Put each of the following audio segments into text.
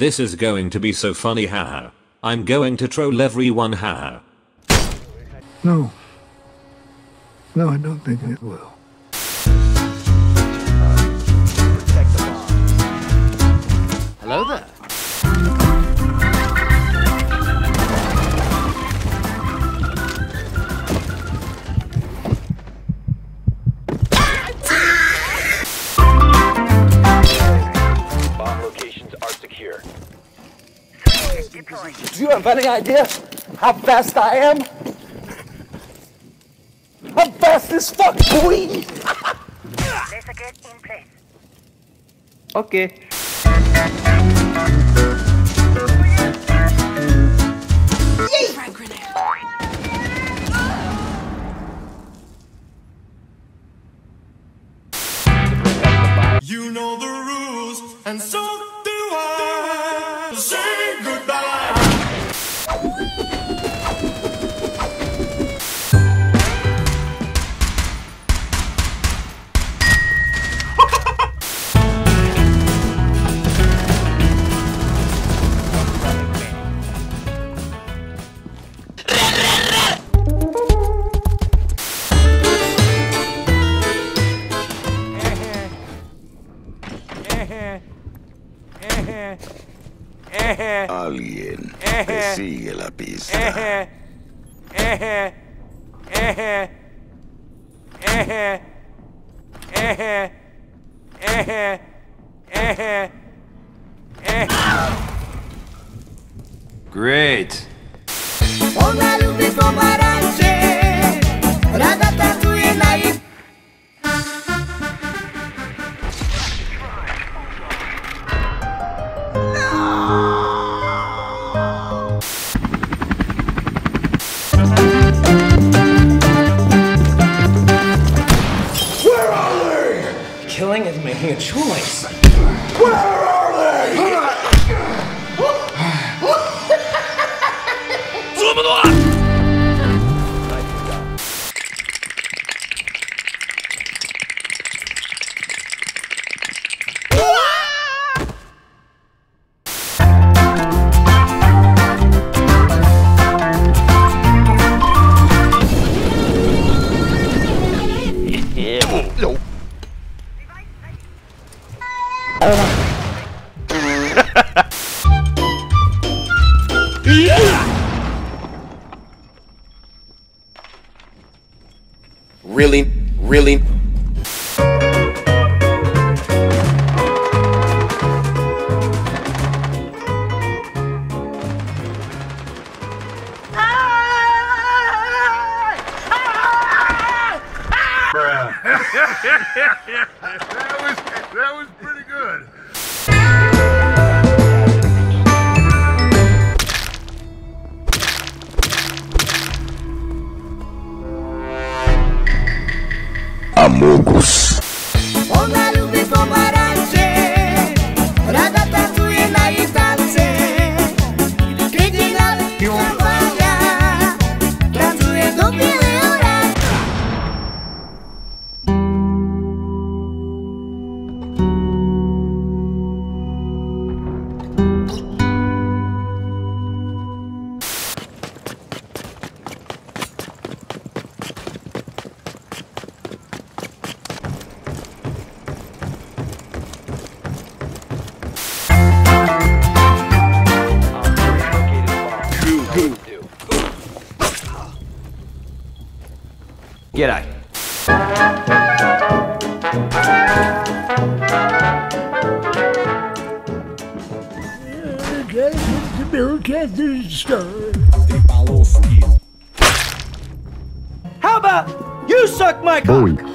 This is going to be so funny haha. I'm going to troll everyone haha. No. No, I don't think it will. Have any idea how fast I am? I'm fast as fuck, boy! Laser gate. Okay. You know the rules, and so do I. Alguien te sigue la pista. Great. Killing is making a choice. How about you suck my cock? Huh?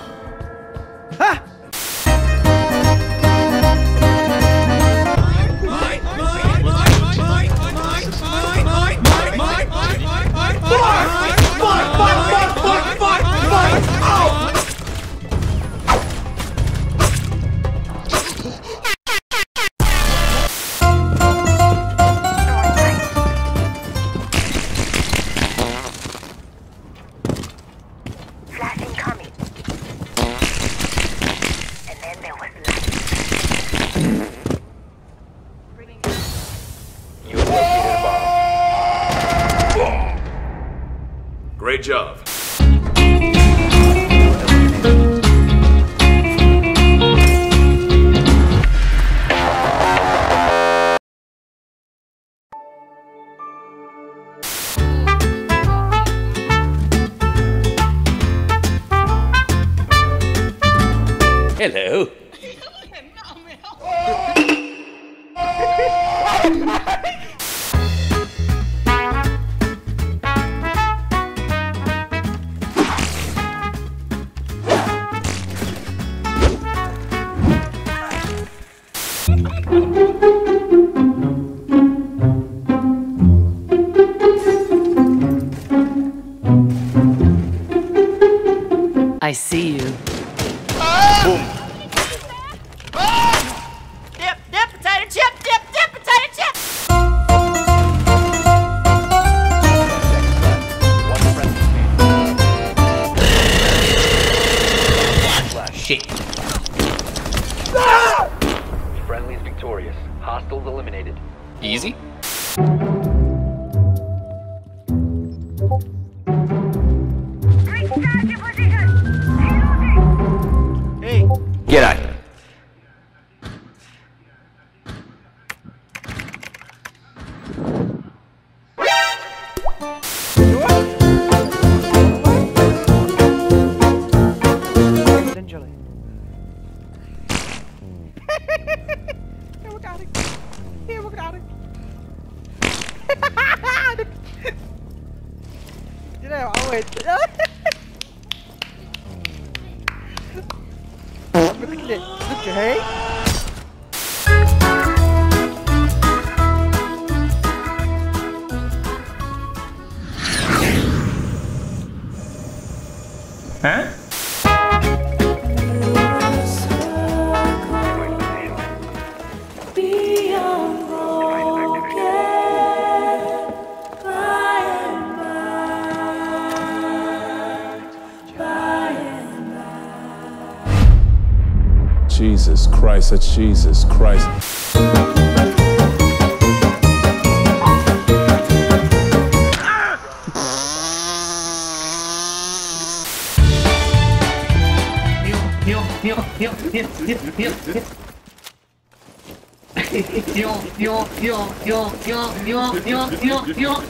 Jesus Christ, that's Jesus Christ.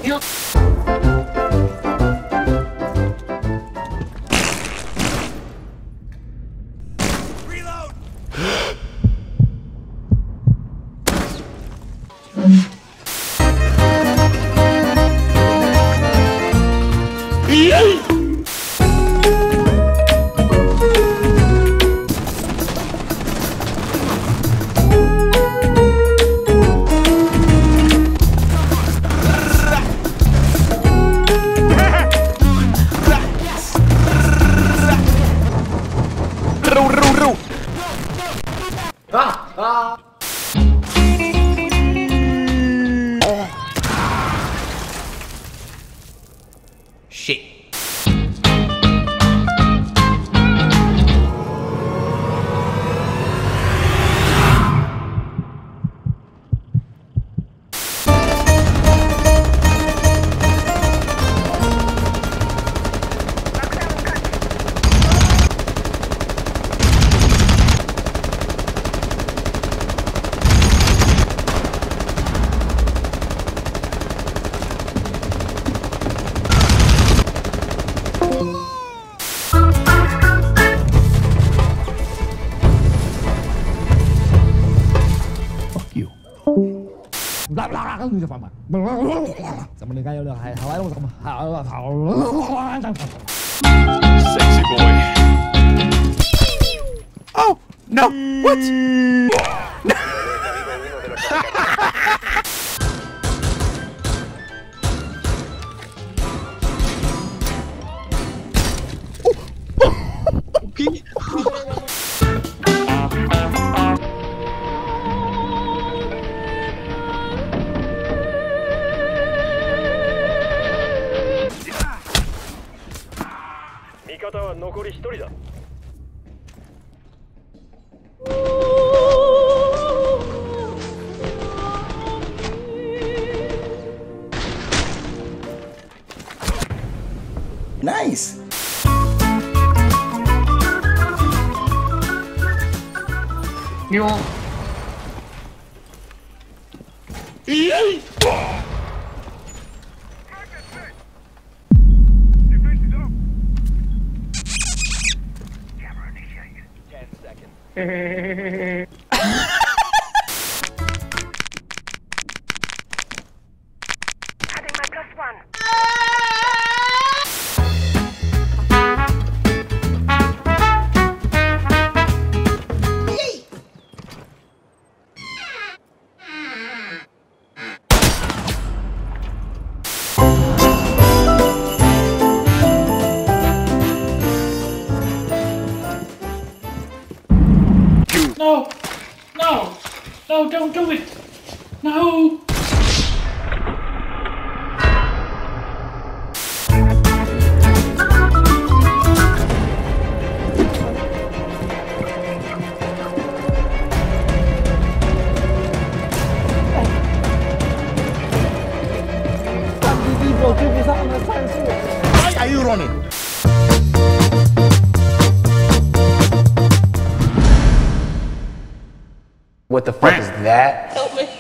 Shit. 残り一人だ。ナイスよ don't do it! No! Why are you running? What the fuck is that? Help me.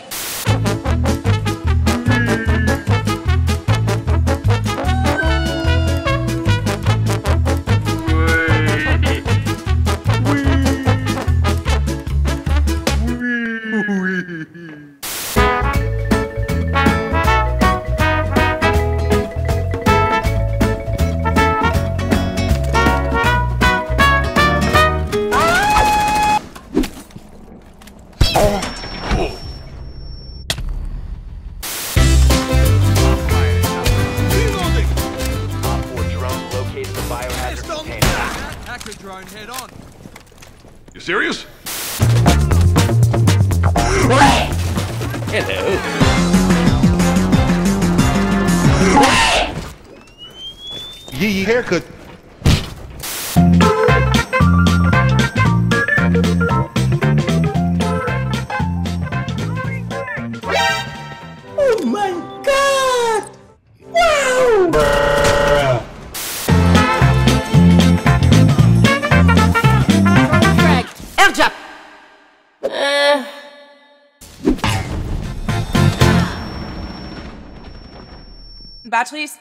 Bachelors.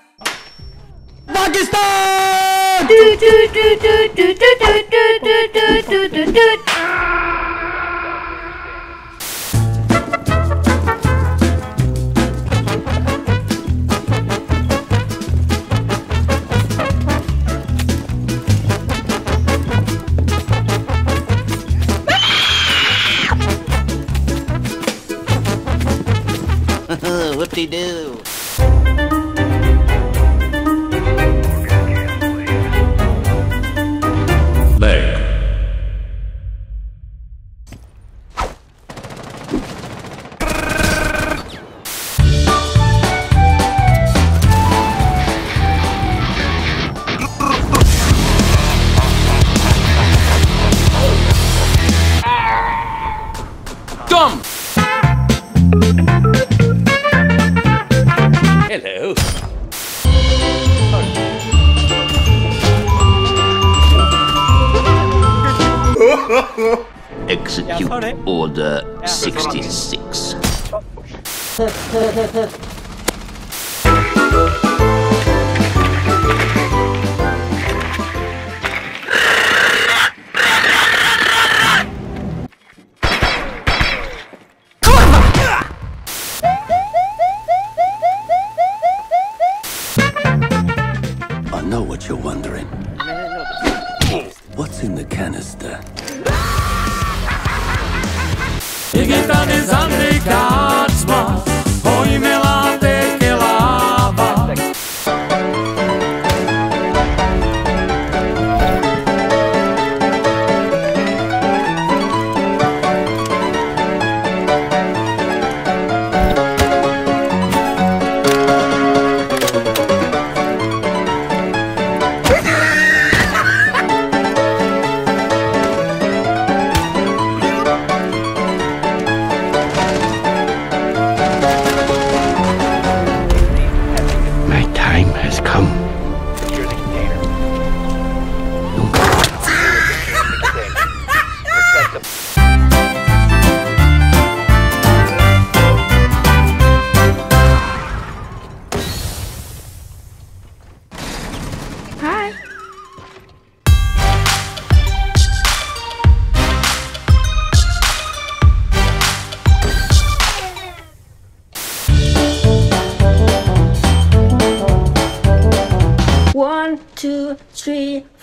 Pakistan! hit, hit.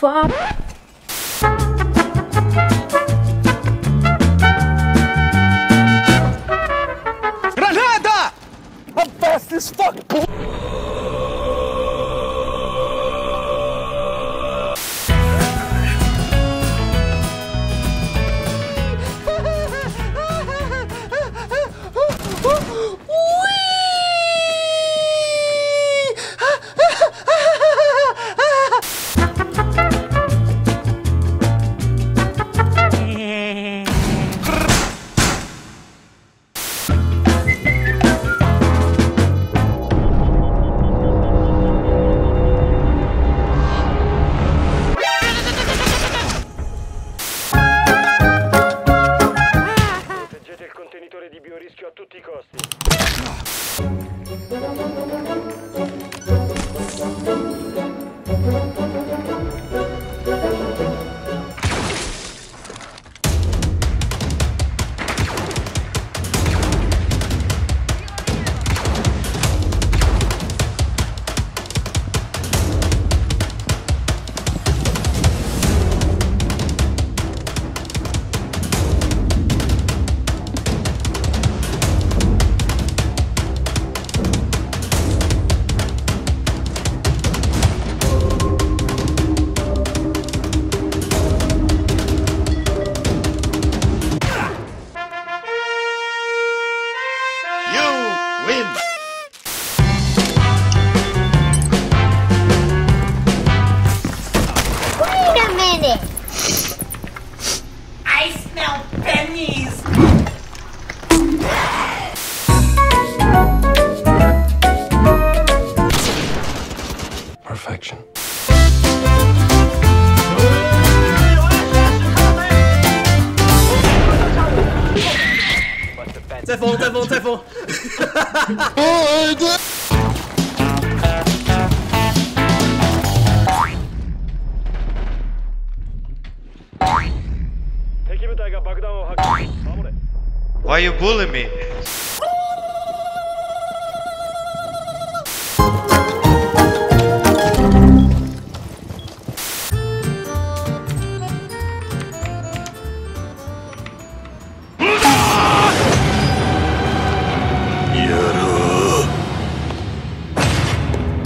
Fuck?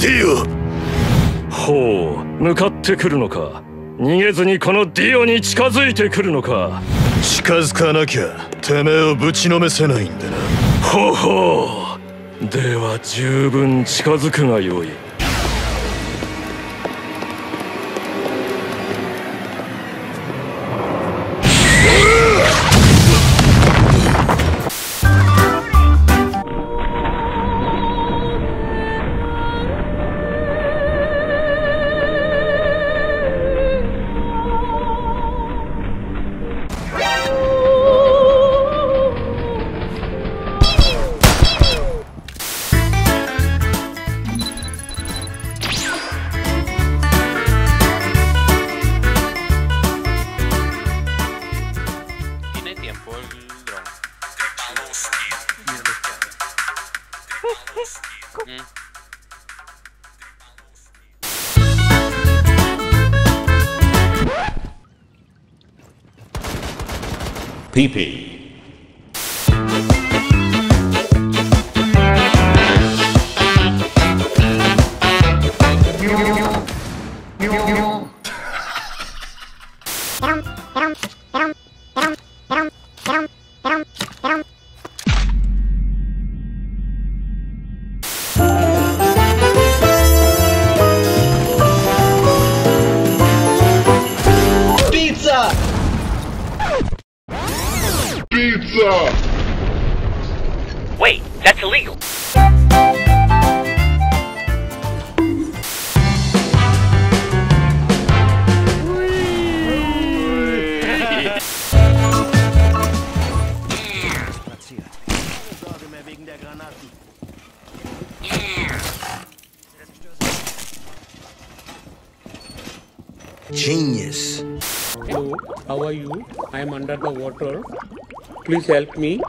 Dio! ほう向かってくるのか。逃げずにこのディオに近づいてくるのか。近づかなきゃてめえをぶちのめせないんでな。ほほう。では十分近づくがよい Please help me.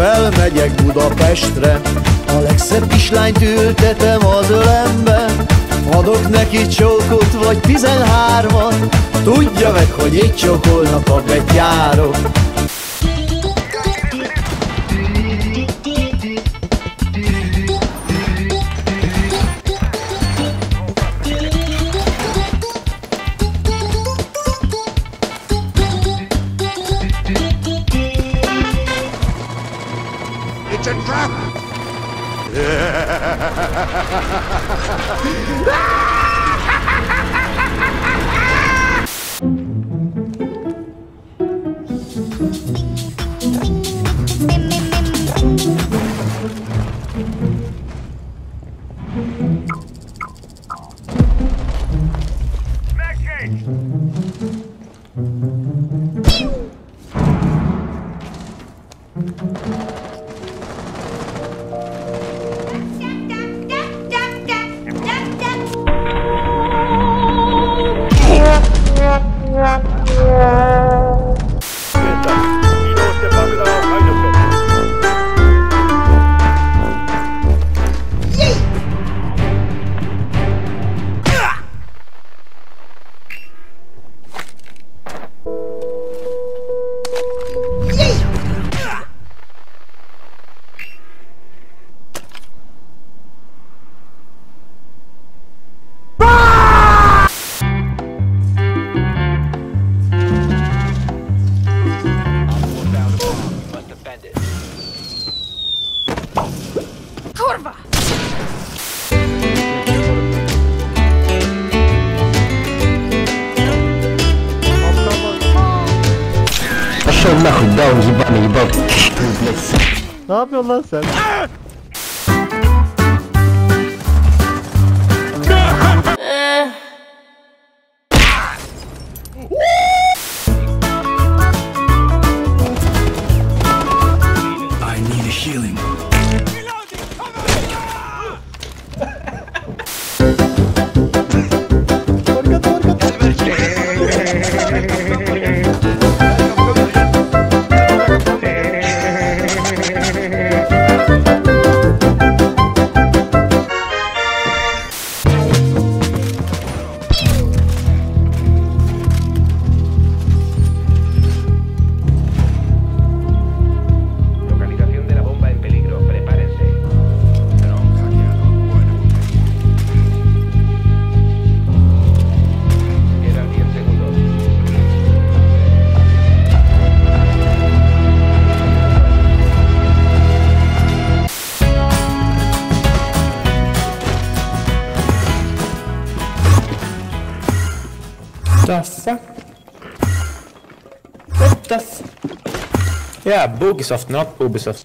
Felmegyek Budapestre. A legszebb kislányt ültetem az ölembe. Adok neki csókot vagy tizenhármat. Tudja meg, hogy itt csókolnak a betyárok Kurwa! Ah! Ne yapıyorsun lan sen? I need a healing. Yeah, Bugisoft, not Ubisoft.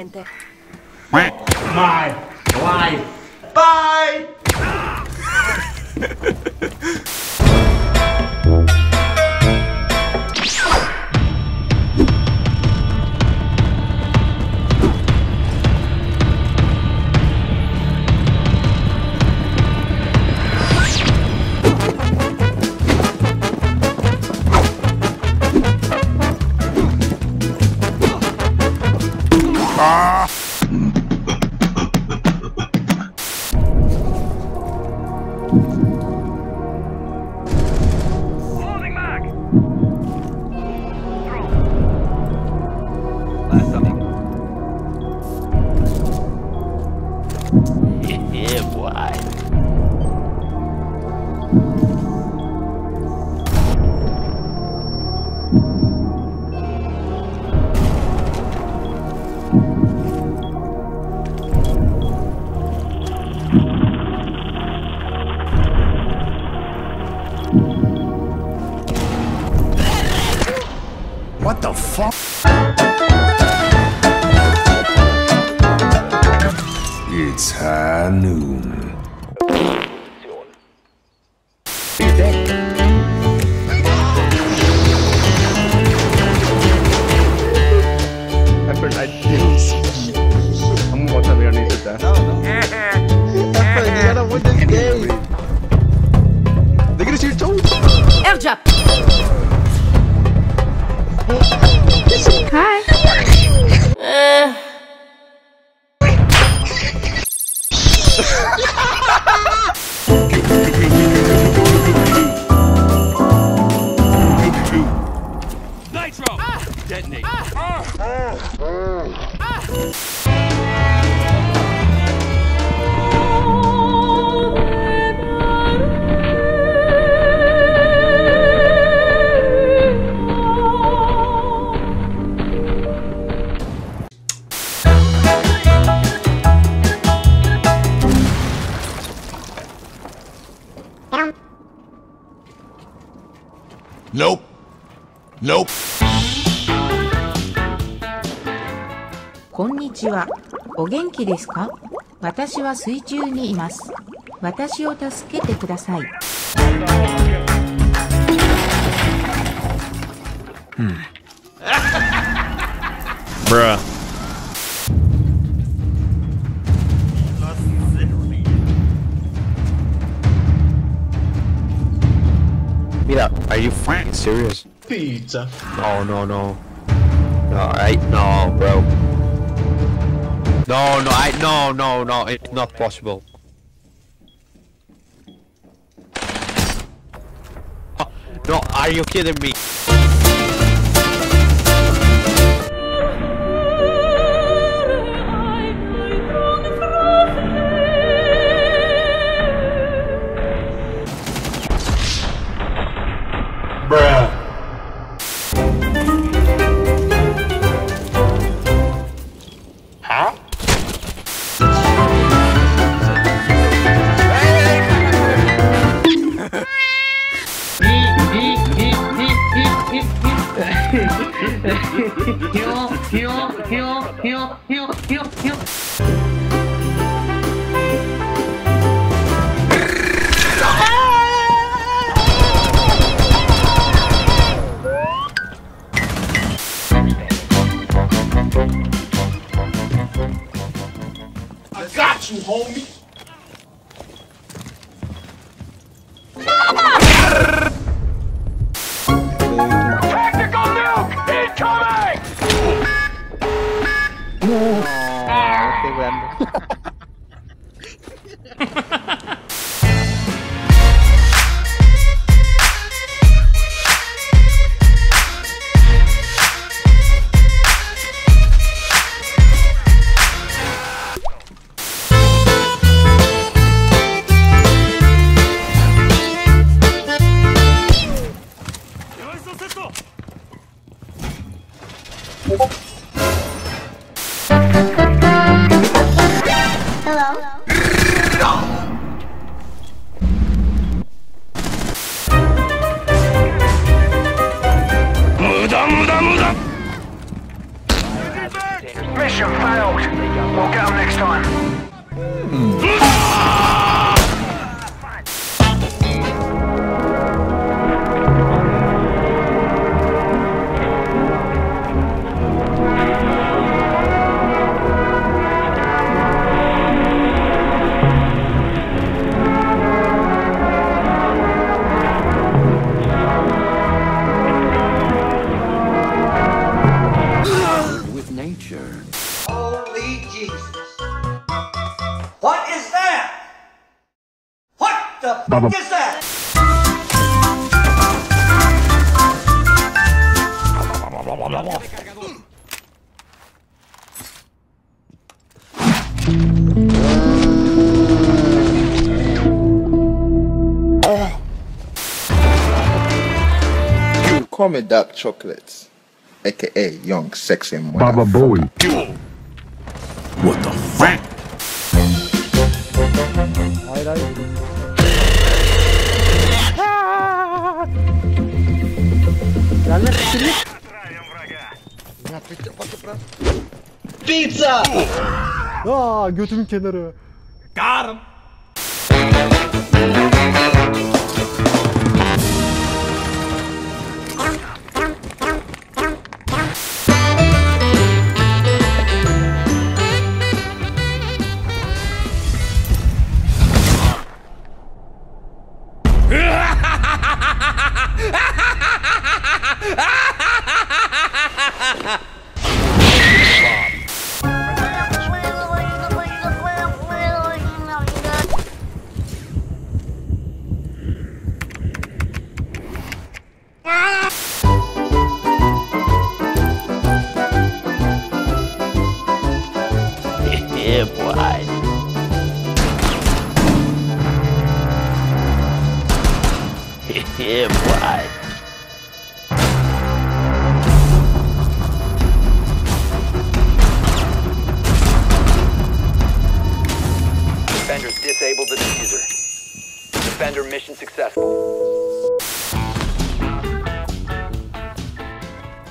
drone stordente. Vai, vai. Bye! fuck? It's high noon. 気ですか私は水中にいます。私を助けてください。Bruh. Mira, are you fucking serious? Pizza. No, no, no. No, I no, bro. No, no, I no, no, no. It's not possible. No, are you kidding me? Bruh. You, homie. Me dark chocolate, aka young, sexy, and Baba Bowie. What the fuck? Hayır hayır. Gelme siktir Pizza! Aa götümün kenarı. Got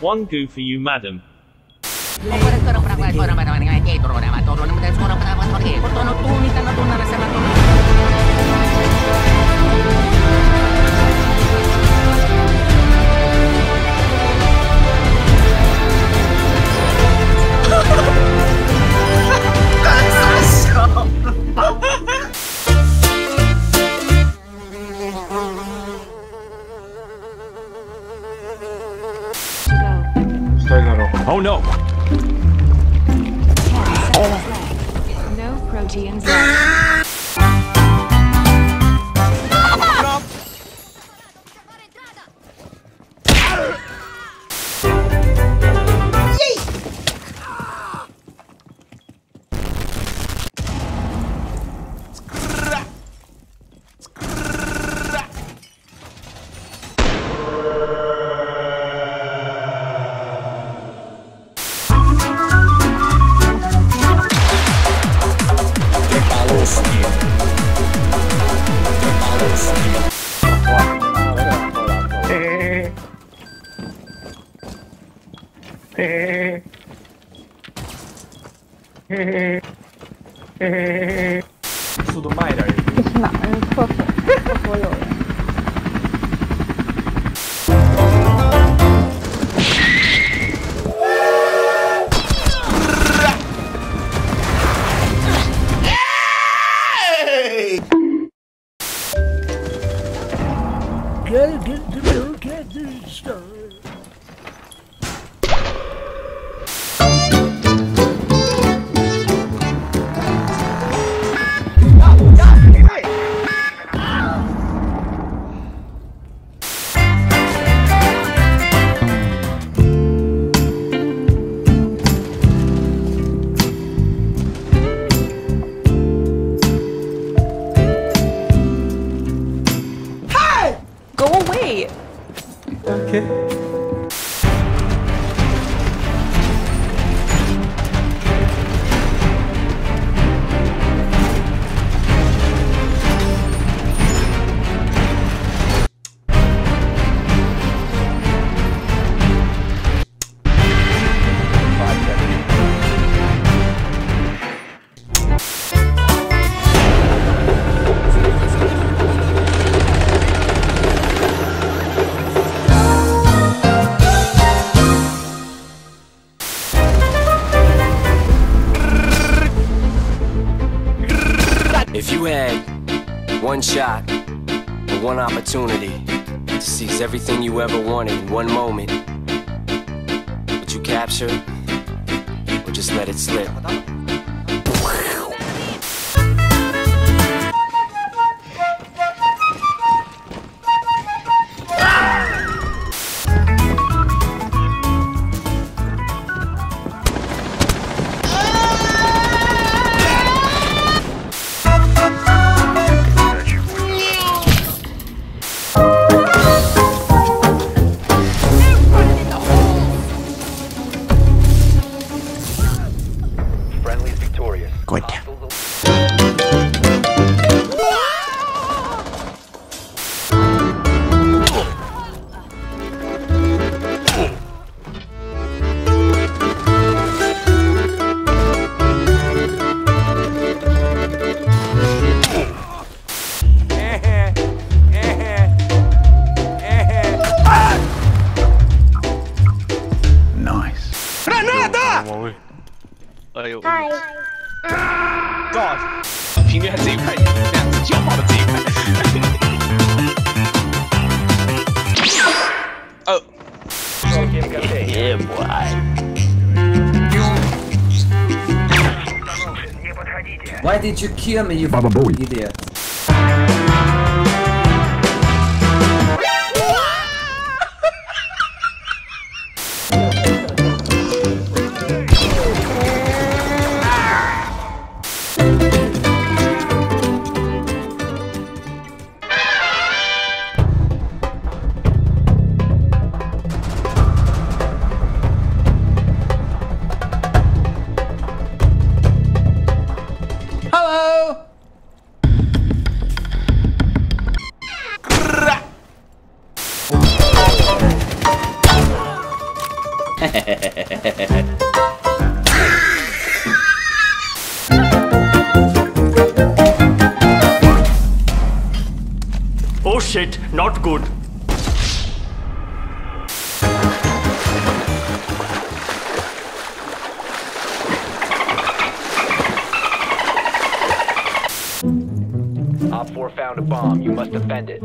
One goo for you, madam. Oh no! No proteins left. Go away! Okay. Everything you ever wanted in one moment, would you capture or just let it slip? Why did you oh shit, not good. Op 4 found a bomb. You must defend it.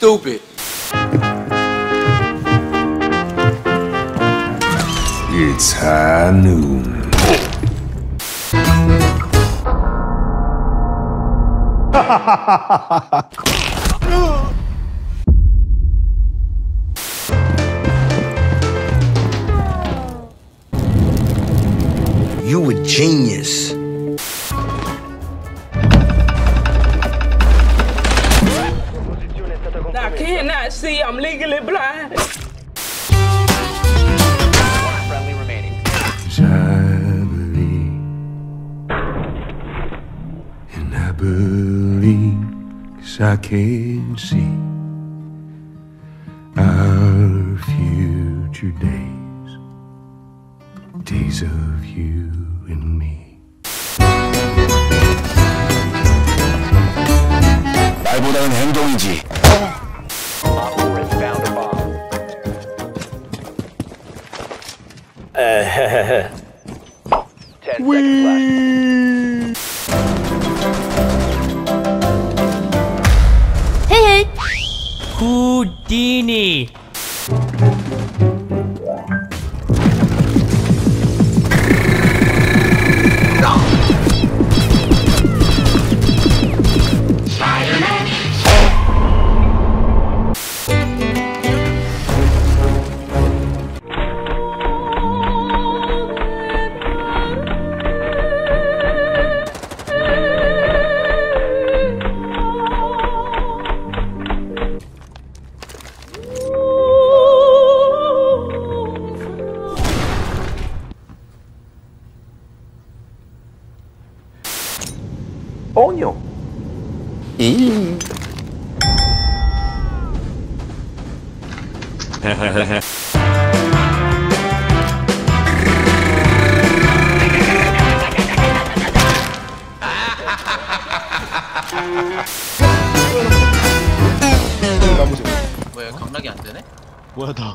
Stupid. It's high noon. You and I believe, 'cause I can see our future days, days of you and me. 말보다는 행동이지. 我操！